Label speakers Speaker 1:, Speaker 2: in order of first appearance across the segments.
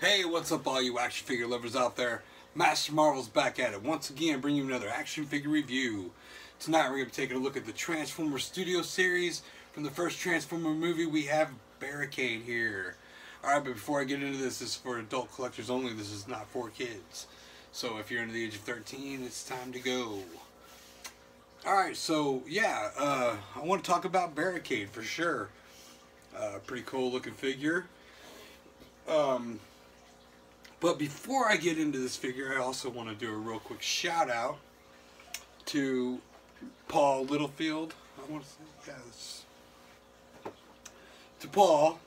Speaker 1: Hey, what's up all you action figure lovers out there? Master Marvel's back at it once again, bringing you another action figure review. Tonight we're going to be taking a look at the Transformer Studio series. From the first Transformer movie, we have Barricade here. Alright, but before I get into this, this is for adult collectors only. This is not for kids. So if you're under the age of 13, it's time to go. Alright, so yeah, uh, I want to talk about Barricade for sure. Uh, pretty cool looking figure. Um, but before I get into this figure, I also want to do a real quick shout out to Paul Littlefield. I want to say, yes. To Paul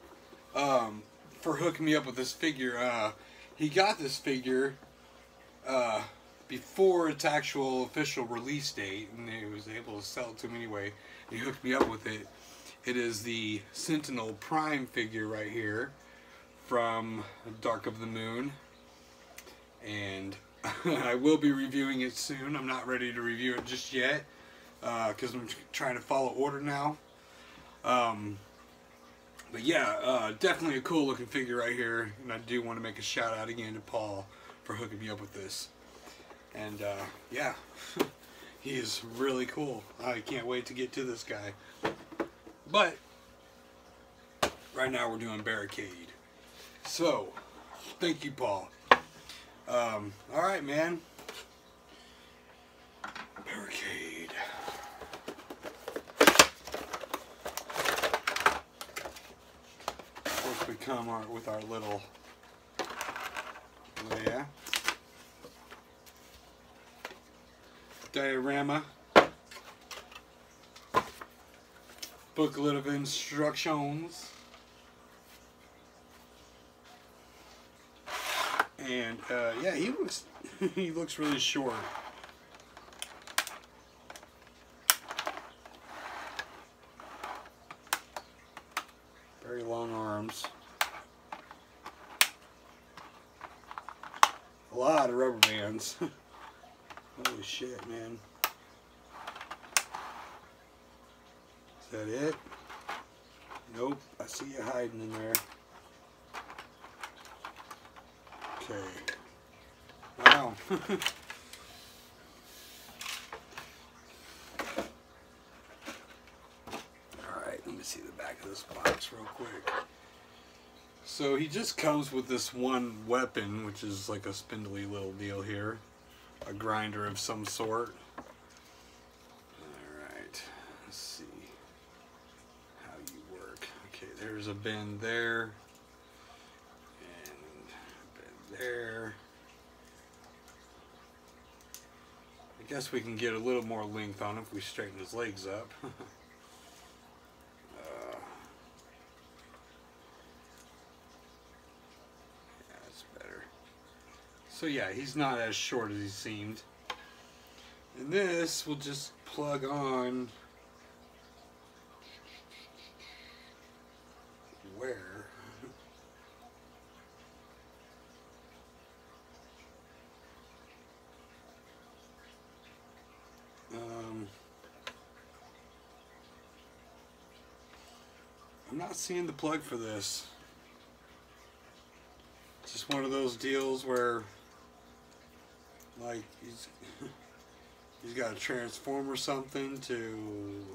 Speaker 1: um, for hooking me up with this figure. Uh, he got this figure uh, before its actual official release date, and he was able to sell it to me anyway. He hooked me up with it. It is the Sentinel Prime figure right here from Dark of the Moon and I will be reviewing it soon. I'm not ready to review it just yet because uh, I'm trying to follow order now. Um, but yeah, uh, definitely a cool looking figure right here, and I do want to make a shout out again to Paul for hooking me up with this. And uh, yeah, he is really cool. I can't wait to get to this guy. But right now we're doing Barricade. So, thank you, Paul. Um, alright, man. Barricade. Of course, we come our, with our little, yeah, diorama, booklet of instructions. And uh, yeah, he looks he looks really short. Very long arms. A lot of rubber bands. Holy shit, man. Is that it? Nope, I see you hiding in there. Okay. Wow. Alright, let me see the back of this box real quick. So he just comes with this one weapon, which is like a spindly little deal here. A grinder of some sort. Alright, let's see how you work. Okay, there's a bend there. I guess we can get a little more length on him if we straighten his legs up. uh, yeah, that's better. So yeah, he's not as short as he seemed. And this will just plug on I'm not seeing the plug for this. It's just one of those deals where like he's he's got to transform or something to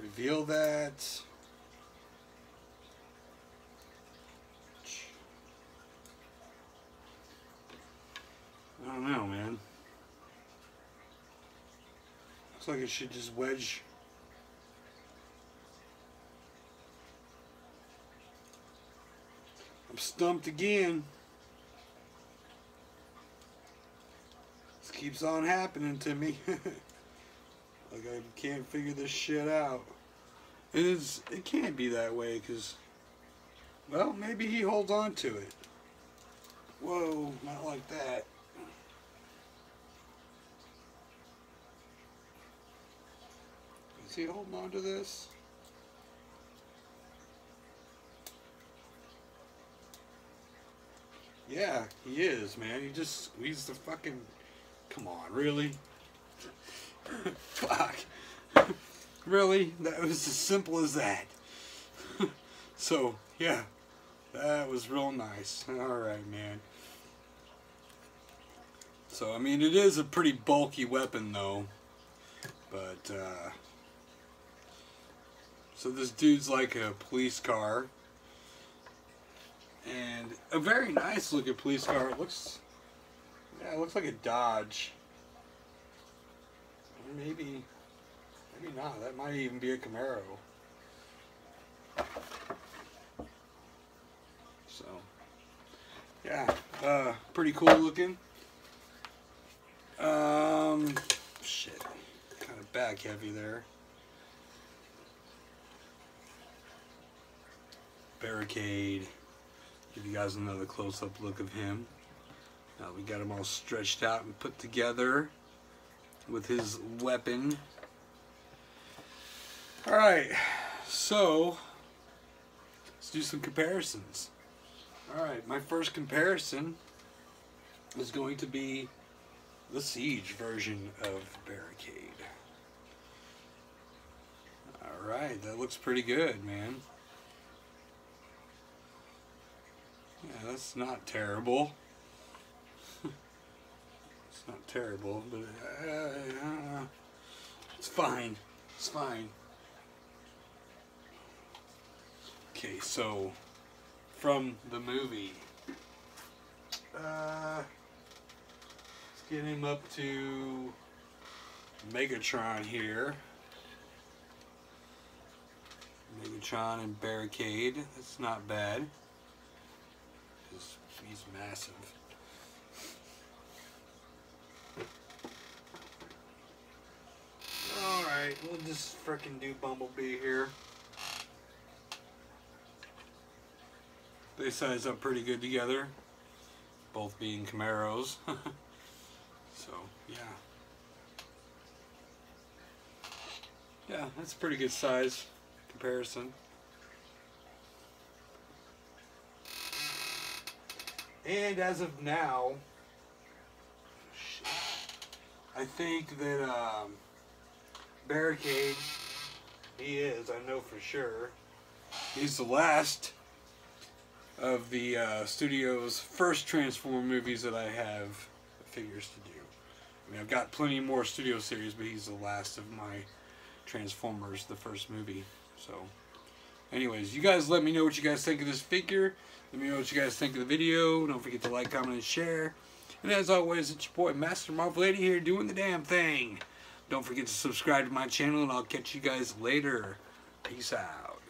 Speaker 1: reveal that. I don't know, man. Looks like it should just wedge I'm stumped again. This keeps on happening to me. like I can't figure this shit out. It's, it can't be that way because, well, maybe he holds on to it. Whoa, not like that. Is he holding on to this? Yeah, he is, man. He just squeezed the fucking... Come on, really? Fuck. really? That was as simple as that. so, yeah. That was real nice. Alright, man. So, I mean, it is a pretty bulky weapon, though. But, uh... So this dude's like a police car. A very nice looking police car. It looks... Yeah, it looks like a Dodge. Maybe... Maybe not. That might even be a Camaro. So, yeah, uh, pretty cool looking. Um, shit, kind of back heavy there. Barricade. Give you guys another close-up look of him. We got him all stretched out and put together with his weapon. All right, so let's do some comparisons. Alright, my first comparison is going to be the Siege version of Barricade. Alright, that looks pretty good, man. Yeah, that's not terrible. it's not terrible, but uh, it's fine. It's fine. Okay, so from the movie. Uh, let's get him up to Megatron here. Megatron and Barricade. That's not bad. He's, he's massive. Alright, we'll just fricking do Bumblebee here. They size up pretty good together, both being Camaros. so, yeah. Yeah, that's a pretty good size comparison. And as of now, I think that um, Barricade, he is, I know for sure. He's the last of the uh, studio's first Transformer movies that I have figures to do. I mean, I've got plenty more studio series, but he's the last of my Transformers, the first movie. So, anyways, you guys let me know what you guys think of this figure. Let me know what you guys think of the video. Don't forget to like, comment, and share. And as always, it's your boy, Master Marvel 80 here, doing the damn thing. Don't forget to subscribe to my channel, and I'll catch you guys later. Peace out.